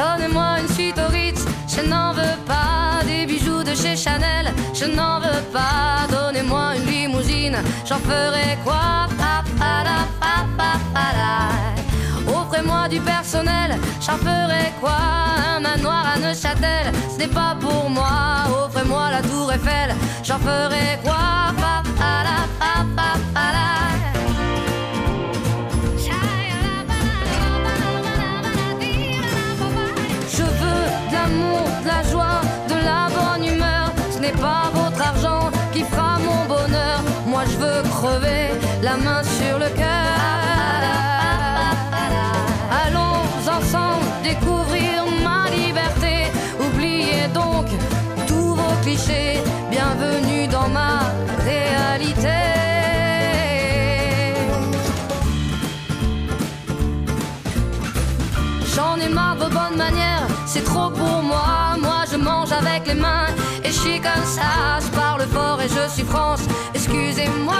Donnez-moi une suite au Ritz, je n'en veux pas des bijoux de chez Chanel, je n'en veux pas. Donnez-moi une limousine, j'en ferai quoi? Offrez-moi du personnel, j'en ferai quoi? Un manoir à Neuchâtel, ce n'est pas pour moi. Offrez-moi la tour Eiffel, j'en ferai quoi? Bienvenue dans ma réalité. J'en ai marre de vos bonnes manières, c'est trop pour moi. Moi je mange avec les mains et je suis comme ça. Je parle fort et je suis France, excusez-moi.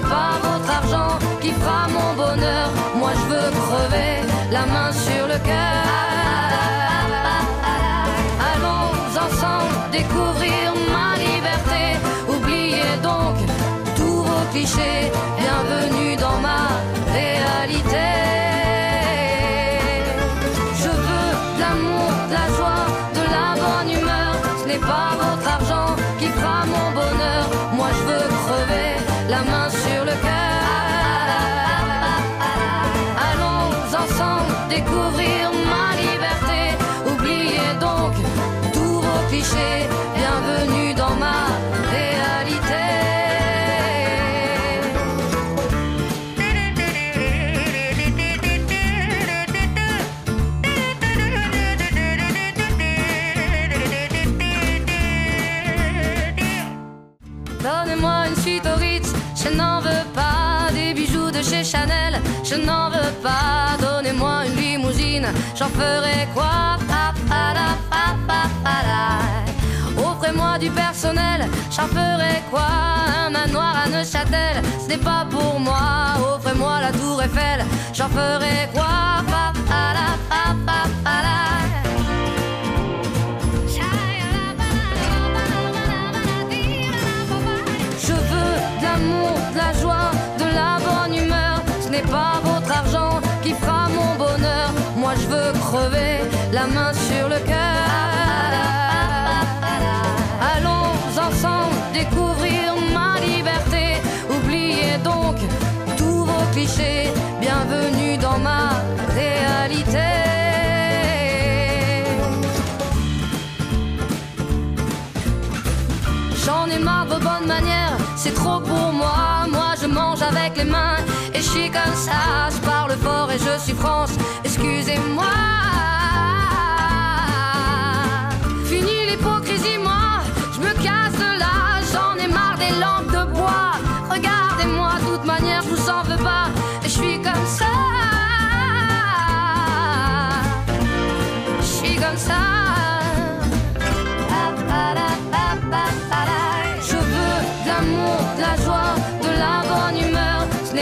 Pas votre argent qui fera mon bonheur. Moi je veux crever la main sur le cœur. Allons ensemble découvrir ma liberté. Oubliez donc tous vos clichés. Bienvenue dans ma réalité. Je veux de l'amour, de la joie, de la bonne humeur. Ce n'est pas votre argent je n'en veux pas. Donnez-moi une limousine, j'en ferai quoi? Offrez-moi du personnel, j'en ferai quoi? Un manoir à Neuchâtel, ce n'est pas pour moi. Offrez-moi la tour Eiffel, j'en ferai quoi? Bienvenue dans ma réalité. J'en ai marre de vos bonnes manières, c'est trop pour moi. Moi je mange avec les mains et je suis comme ça. Je parle fort et je suis France, excusez-moi. Fini l'hypocrisie, moi,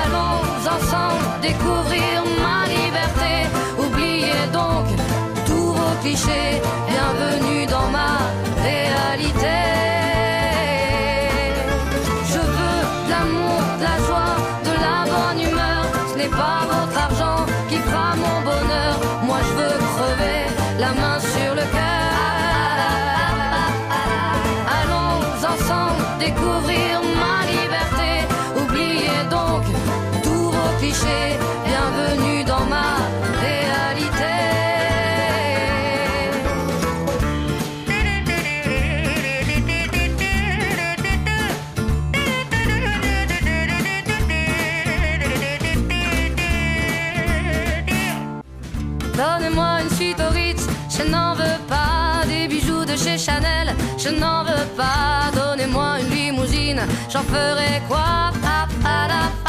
Allons ensemble découvrir ma liberté. Oubliez donc tous vos clichés. Bienvenue dans ma réalité. Je veux de l'amour, de la joie, de la bonne humeur. Ce n'est pas Bienvenue dans ma réalité. Donnez-moi une suite au Ritz, je n'en veux pas des bijoux de chez Chanel, je n'en veux pas. Donnez-moi une limousine, j'en ferai quoi? Pa, pa, la,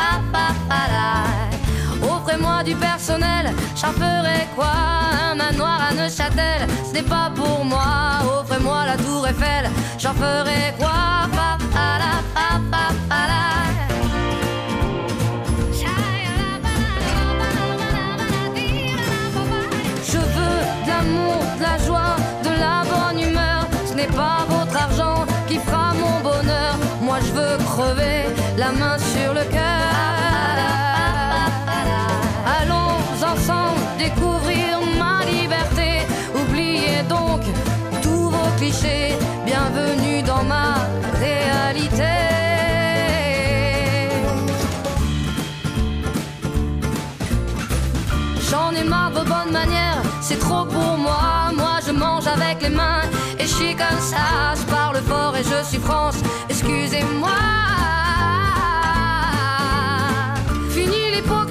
Offrez-moi du personnel, j'en ferai quoi? Un manoir à Neuchâtel, ce n'est pas pour moi. Offrez-moi la tour Eiffel, j'en ferai quoi? Je veux de l'amour, de la joie, de la bonne humeur. Ce n'est pas votre argent qui fera mon bonheur. Moi je veux crever la main sur le cœur. Bienvenue dans ma réalité. J'en ai marre de vos bonnes manières, c'est trop pour moi. Moi je mange avec les mains et je suis comme ça. Je parle fort et je suis France, excusez-moi. Fini l'hypocrisie,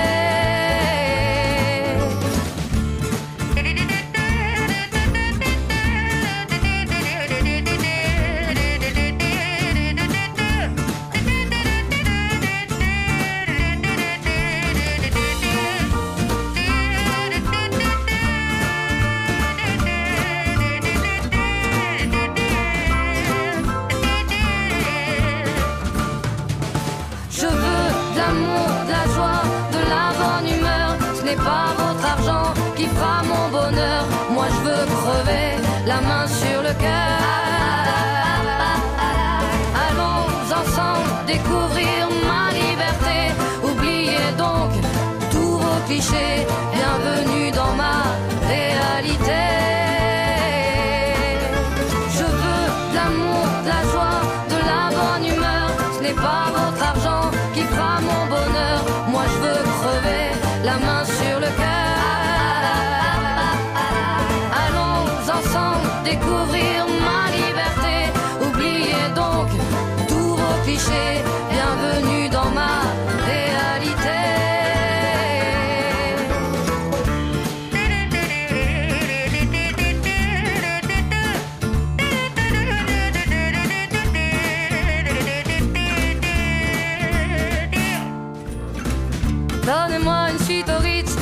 Ma liberté. Oubliez donc tous vos clichés. Bienvenue dans ma réalité. Je veux de l'amour, de la joie, de la bonne humeur. Ce n'est pas votre argent qui fera mon bonheur. Moi je veux crever la main sur le cœur. Allons ensemble découvrir ma liberté. Oubliez donc tous vos clichés. Donnez-moi une suite au Ritz,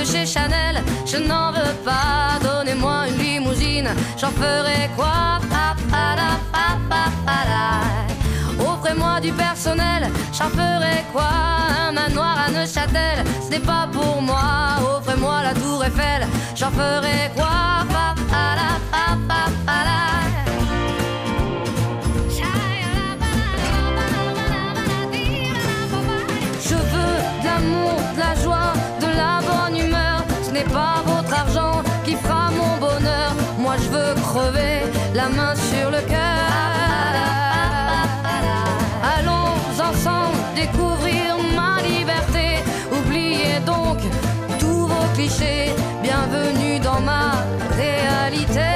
de chez Chanel, je n'en veux pas. Donnez-moi une limousine, j'en ferai quoi? Offrez-moi du personnel, j'en ferai quoi? Un manoir à Neuchâtel, ce n'est pas pour moi. Offrez-moi la tour Eiffel, j'en ferai quoi? Bienvenue dans ma réalité.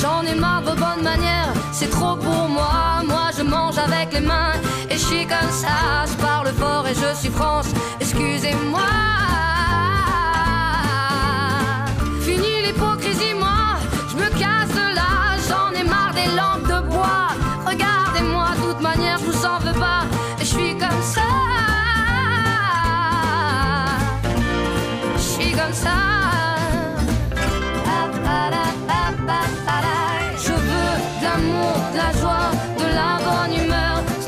J'en ai marre de vos bonnes manières, c'est trop pour moi. Moi je mange avec les mains et je suis comme ça. Je parle fort et je suis France, excusez-moi.